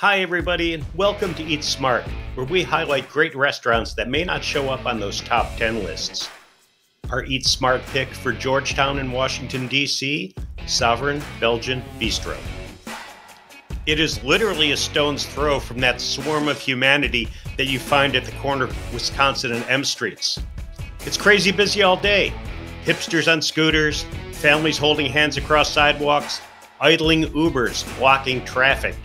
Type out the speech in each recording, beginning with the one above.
Hi, everybody, and welcome to Eat Smart, where we highlight great restaurants that may not show up on those top 10 lists. Our Eat Smart pick for Georgetown in Washington, D.C. Sovereign Belgian Bistro. It is literally a stone's throw from that swarm of humanity that you find at the corner of Wisconsin and M Streets. It's crazy busy all day. Hipsters on scooters, families holding hands across sidewalks, idling Ubers blocking traffic.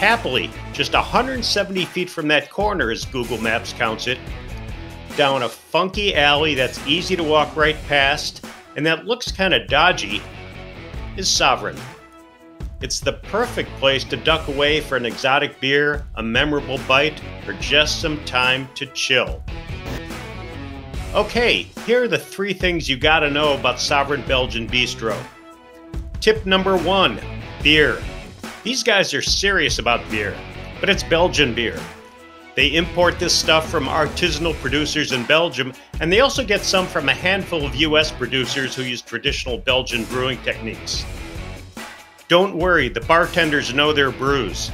Happily, just 170 feet from that corner, as Google Maps counts it, down a funky alley that's easy to walk right past and that looks kind of dodgy, is Sovereign. It's the perfect place to duck away for an exotic beer, a memorable bite, or just some time to chill. Okay, here are the three things you gotta know about Sovereign Belgian Bistro. Tip number one beer. These guys are serious about beer, but it's Belgian beer. They import this stuff from artisanal producers in Belgium, and they also get some from a handful of US producers who use traditional Belgian brewing techniques. Don't worry, the bartenders know their brews.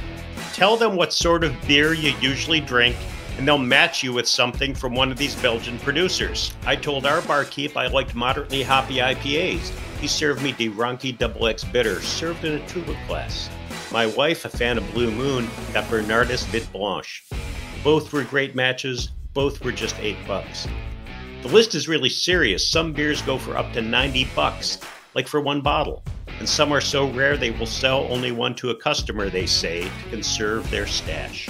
Tell them what sort of beer you usually drink, and they'll match you with something from one of these Belgian producers. I told our barkeep I liked moderately hoppy IPAs. He served me De Ranke Double X Bitter, served in a tuber glass. My wife, a fan of Blue Moon, got Bernardus Vit Blanche. Both were great matches, both were just 8 bucks. The list is really serious. Some beers go for up to 90 bucks, like for one bottle. And some are so rare they will sell only one to a customer, they say, to conserve their stash.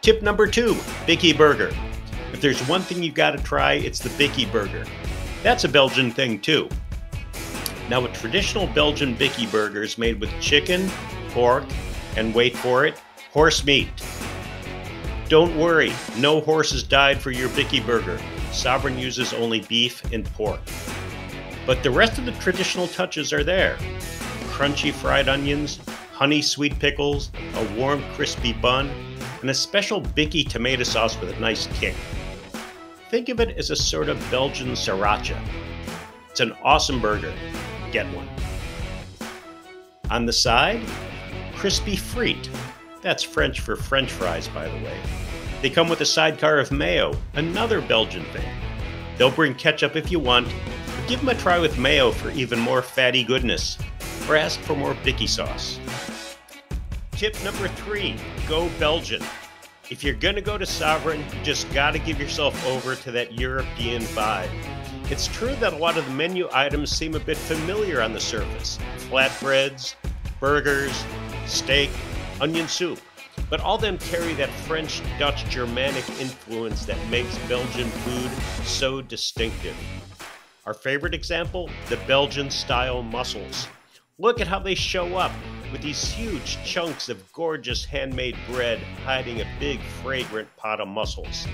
Tip number two Bicky Burger. If there's one thing you've got to try, it's the Bicky Burger. That's a Belgian thing, too. Now, a traditional Belgian Bicky Burger is made with chicken, pork, and wait for it, horse meat. Don't worry, no horses died for your Bicky burger. Sovereign uses only beef and pork. But the rest of the traditional touches are there crunchy fried onions, honey sweet pickles, a warm crispy bun, and a special Bicky tomato sauce with a nice kick. Think of it as a sort of Belgian sriracha. It's an awesome burger. Get one. On the side, crispy frites that's French for French fries, by the way. They come with a sidecar of mayo, another Belgian thing. They'll bring ketchup if you want, but give them a try with mayo for even more fatty goodness, or ask for more Bicky sauce. Tip number three go Belgian. If you're gonna go to Sovereign, you just gotta give yourself over to that European vibe. It's true that a lot of the menu items seem a bit familiar on the surface flatbreads, burgers, steak, onion soup, but all them carry that French, Dutch, Germanic influence that makes Belgian food so distinctive. Our favorite example the Belgian style mussels. Look at how they show up with these huge chunks of gorgeous handmade bread hiding a big, fragrant pot of mussels.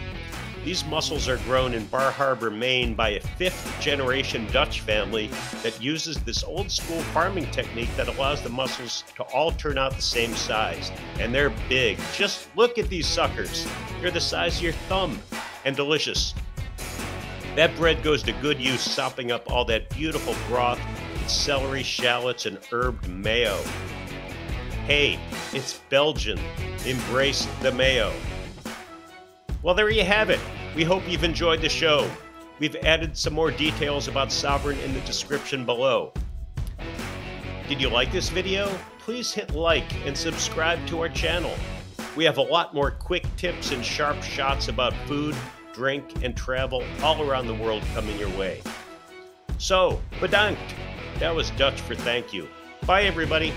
These mussels are grown in Bar Harbor, Maine by a fifth generation Dutch family that uses this old school farming technique that allows the mussels to all turn out the same size. And they're big. Just look at these suckers. They're the size of your thumb and delicious. That bread goes to good use sopping up all that beautiful broth with celery, shallots, and herbed mayo. Hey, it's Belgian. Embrace the mayo. Well, there you have it. We hope you've enjoyed the show. We've added some more details about Sovereign in the description below. Did you like this video? Please hit like and subscribe to our channel. We have a lot more quick tips and sharp shots about food, drink, and travel all around the world coming your way. So, bedankt. That was Dutch for thank you. Bye, everybody.